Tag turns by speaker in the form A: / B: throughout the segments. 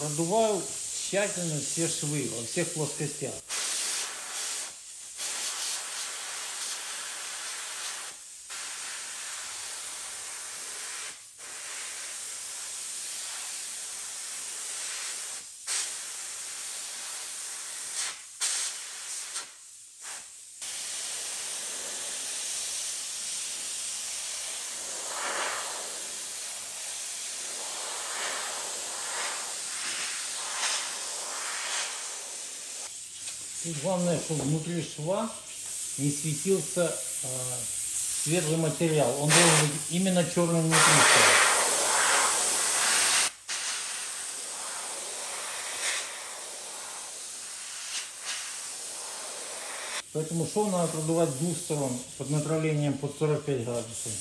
A: Продуваю тщательно все швы во всех плоскостях. Главное, чтобы внутри шва не светился э, светлый материал. Он должен быть именно черным внутри. Поэтому шов надо продувать с двух сторон под направлением под 45 градусов.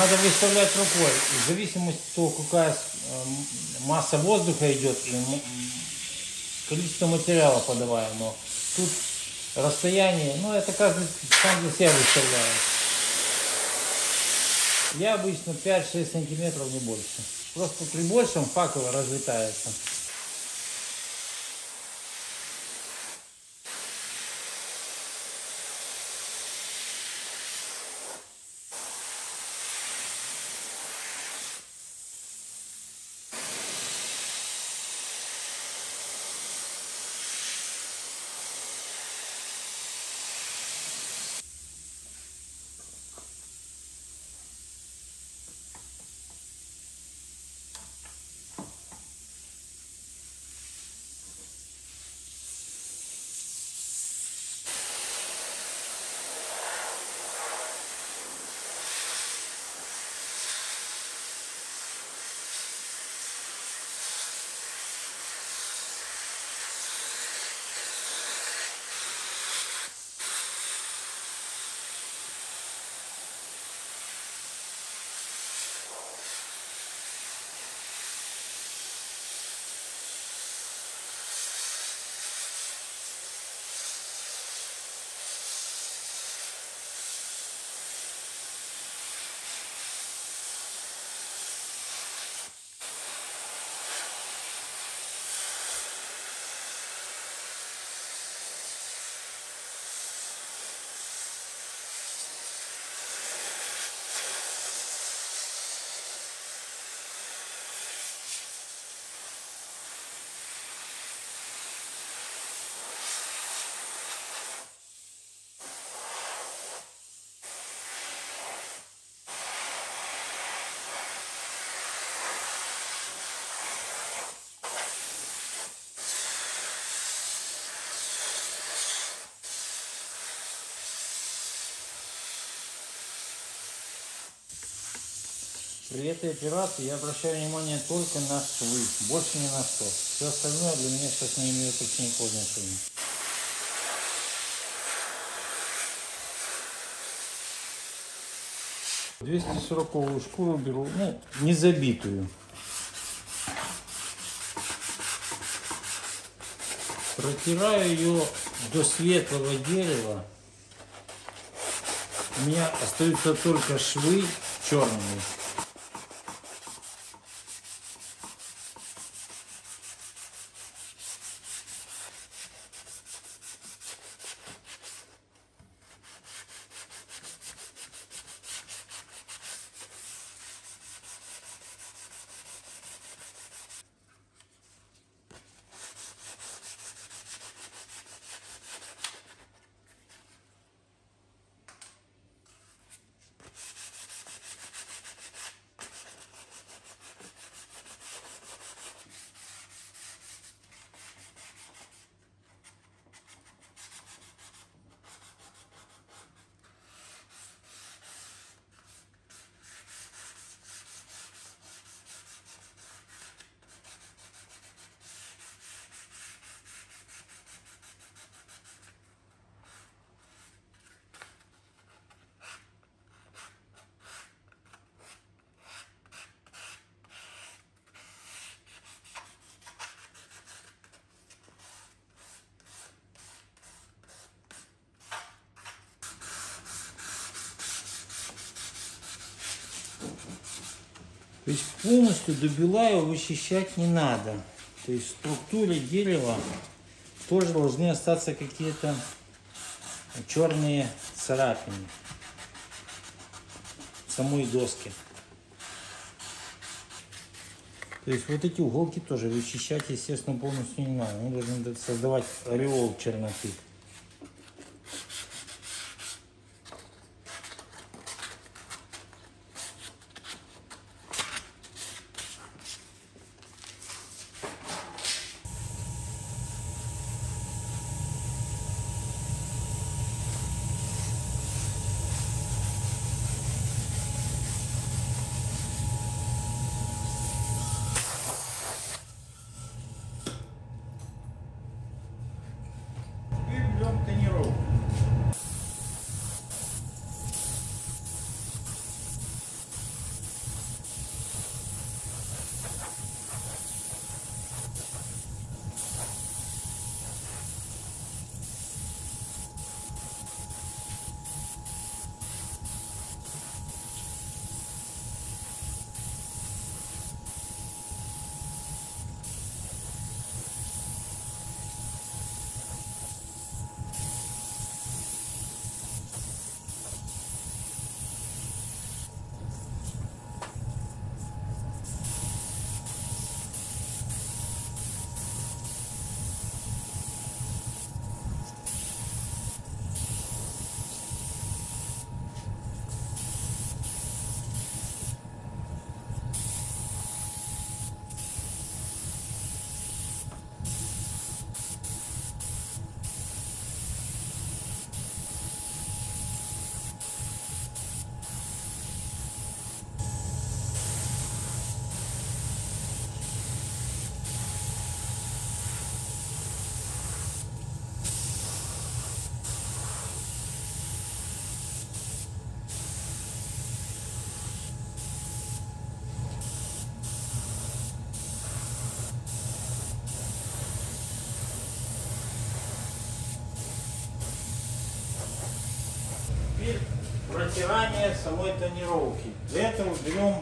A: Надо выставлять рукой. В зависимости от того, какая э, масса воздуха идет и количество материала подаваемого. Тут расстояние, ну это каждый сам для себя выставляет. Я обычно 5-6 сантиметров, не больше. Просто при большем факел разлетается. При этой операции я обращаю внимание только на швы, больше не на что. Все остальное для меня сейчас не имеет вообще никакого значения. Двести сороковую шкуру беру, ну, не забитую. Протираю ее до светлого дерева. У меня остаются только швы черные. То есть полностью до бела его вычищать не надо. То есть в структуре дерева тоже должны остаться какие-то черные царапины самой доски. То есть вот эти уголки тоже вычищать, естественно, полностью не надо. Они должны создавать ореол черноты. Протирание самой тонировки. Для этого берем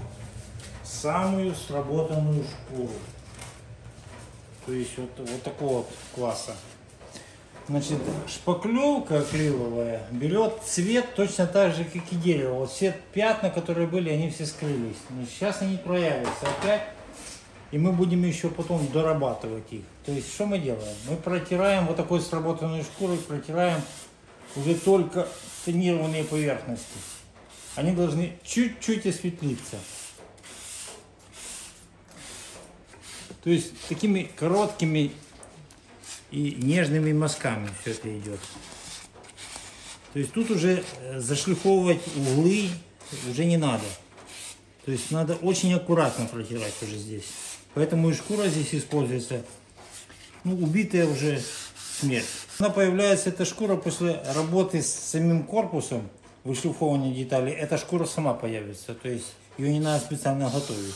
A: самую сработанную шкуру. То есть вот, вот такого вот класса. Значит, шпаклевка акриловая берет цвет точно так же, как и дерево. Вот все пятна, которые были, они все скрылись. Значит, сейчас они проявятся опять. И мы будем еще потом дорабатывать их. То есть, что мы делаем? Мы протираем вот такой сработанной шкурой, протираем уже только тонированные поверхности. Они должны чуть-чуть осветлиться. То есть такими короткими и нежными мазками все это идет. То есть тут уже э, зашлифовывать углы уже не надо. То есть надо очень аккуратно протирать уже здесь. Поэтому и шкура здесь используется, ну, убитая уже смерть. Она появляется, эта шкура, после работы с самим корпусом, вышлифования деталей, эта шкура сама появится. То есть ее не надо специально готовить.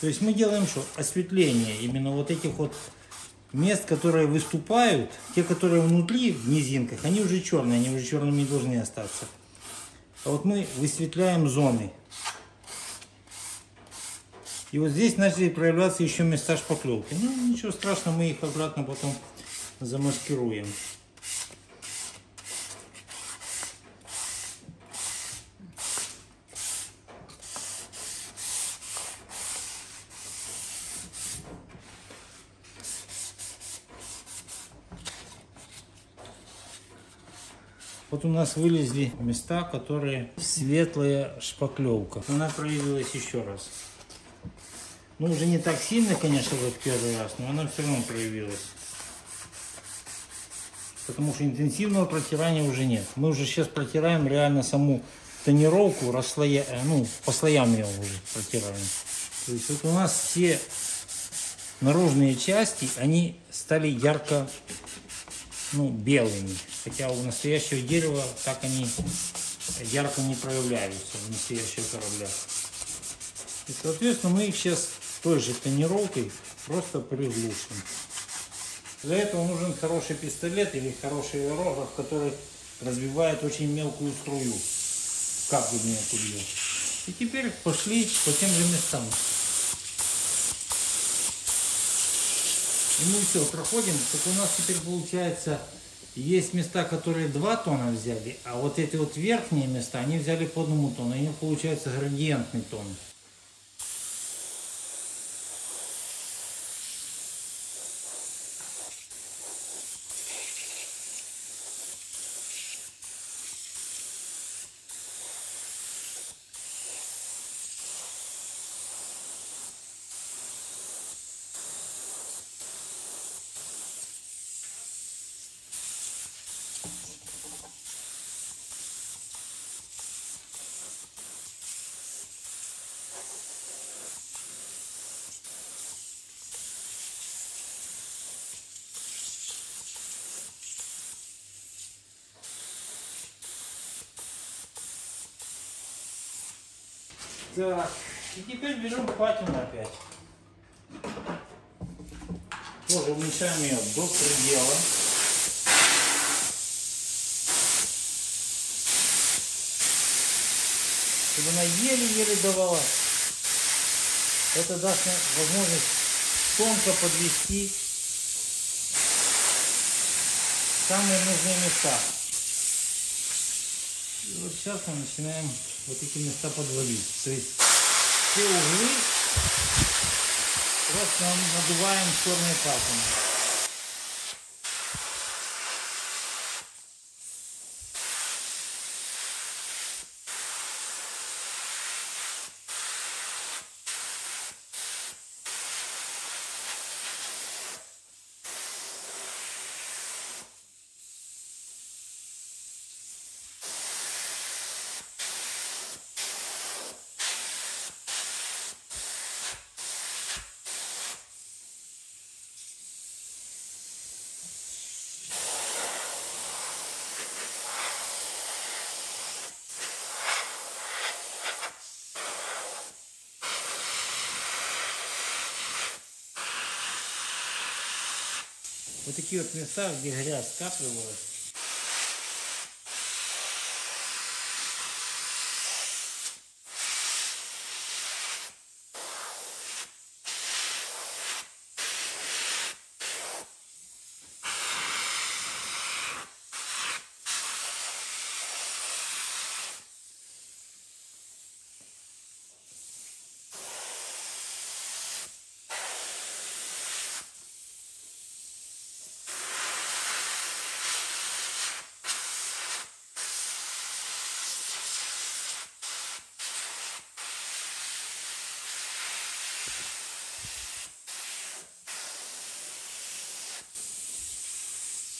A: То есть мы делаем что? Осветление именно вот этих вот мест, которые выступают, те, которые внутри, в низинках, они уже черные, они уже черными должны остаться. А вот мы высветляем зоны. И вот здесь начали проявляться еще места шпаклевки. Ну, ничего страшного, мы их обратно потом замаскируем. Вот у нас вылезли места, которые светлая шпаклевка. Она проявилась еще раз. Ну, уже не так сильно, конечно, как первый раз, но она все равно проявилась. Потому что интенсивного протирания уже нет. Мы уже сейчас протираем реально саму тонировку, расслоя... ну, по слоям ее уже протираем. То есть вот у нас все наружные части, они стали ярко ну, белыми. Хотя у настоящего дерева так они ярко не проявляются в настоящих кораблях. И, соответственно, мы их сейчас той же тонировкой просто приглушим. Для этого нужен хороший пистолет или хороший рогов, который разбивает очень мелкую струю. Как вы меня курил. И теперь пошли по тем же местам. И мы все проходим, только у нас теперь получается, есть места, которые 2 тона взяли, а вот эти вот верхние места, они взяли по одному тону, и у них получается градиентный тон. Так, и теперь берем патину опять. Тоже уменьшаем ее до предела. Чтобы она еле-еле давала. Это даст нам возможность тонко подвести самые нужные места. И вот сейчас мы начинаем вот эти места подводить. То есть все углы просто надуваем черной патиной. Вот такие вот места, где грязь скапливалась.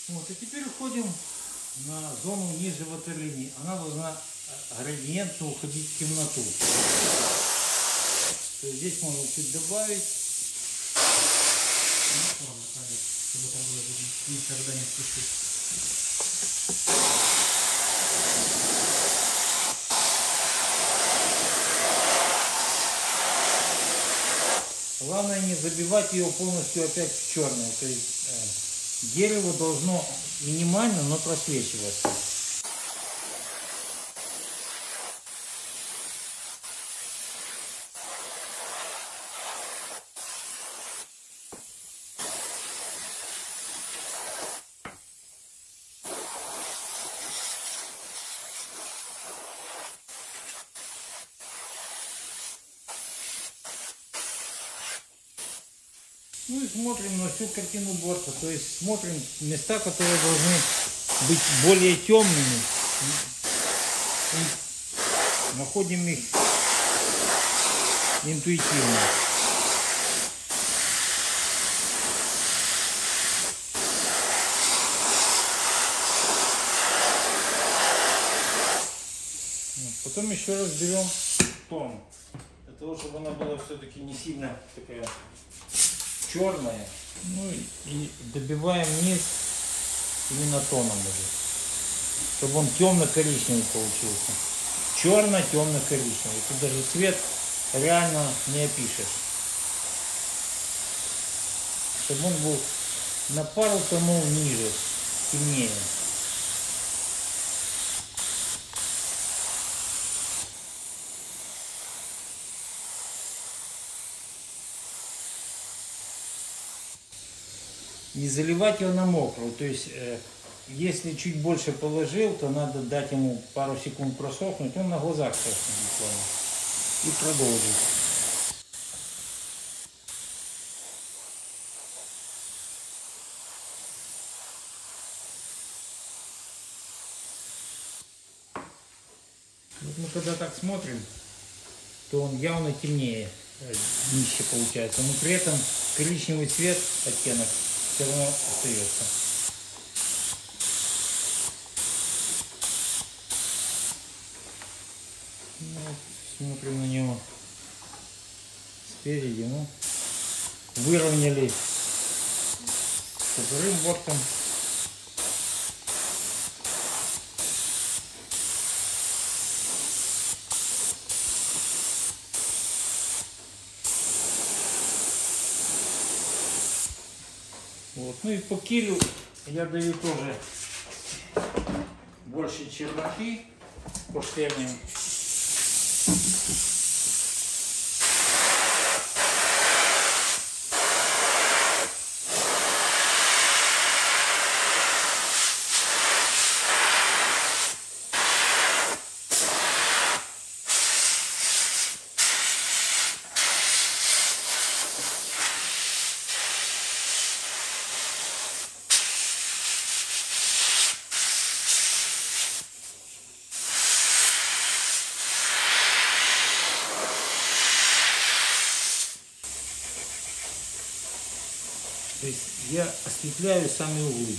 A: Вот, и теперь уходим на зону ниже ватерлинии. Она должна э, градиентно уходить в темноту. То есть здесь можно чуть добавить.
B: Ну, чтобы там было. Никогда не спешить.
A: Главное не забивать ее полностью опять в черное. То есть дерево должно минимально, но просвечиваться. Ну и смотрим на всю картину борта, то есть смотрим места, которые должны быть более темными. И находим их интуитивно. Потом еще раз берем тон. Для того, чтобы она была все-таки не сильно такая черная. Ну и добиваем низ именно тоном уже. Чтобы он темно-коричневый получился. Черно-темно-коричневый. Тут даже цвет реально не опишешь. Чтобы он был на пару тонов ниже, темнее. Не заливать его на мокрую. То есть, э, если чуть больше положил, то надо дать ему пару секунд просохнуть. Он на глазах сохнет буквально. И продолжить. Вот мы когда так смотрим, то он явно темнее, э, днище получается, но при этом коричневый цвет, оттенок, все равно остается. Ну, смотрим на него спереди, ну, выровняли с вторым бортом. Вот. Ну и по килю я даю тоже больше черноты по штемням. То есть я осветляю сами углы.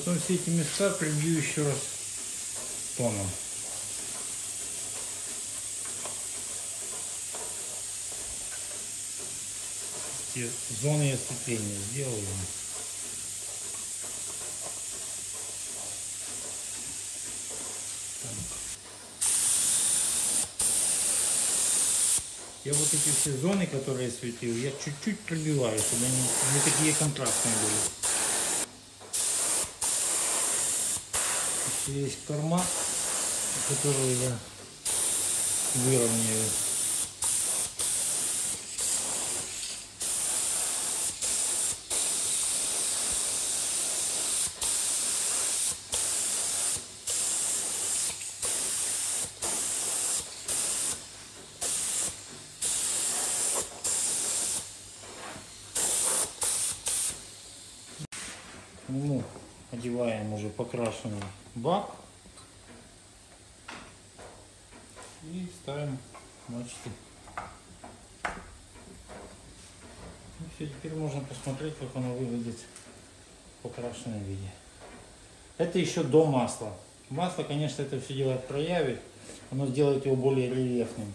A: Потом все эти места прибью еще раз тоном. Эти зоны осветления сделаю. Я вот эти все зоны, которые осветил, я чуть-чуть пробиваю, чтобы они не такие контрастные были. Есть корма, которую я выровняю. Нему одеваем уже покрашенный бак и ставим мачты. Ну все, теперь можно посмотреть, как оно выглядит в покрашенном виде. Это еще до масла. Масло, конечно, это все дело проявит, оно сделает его более рельефным.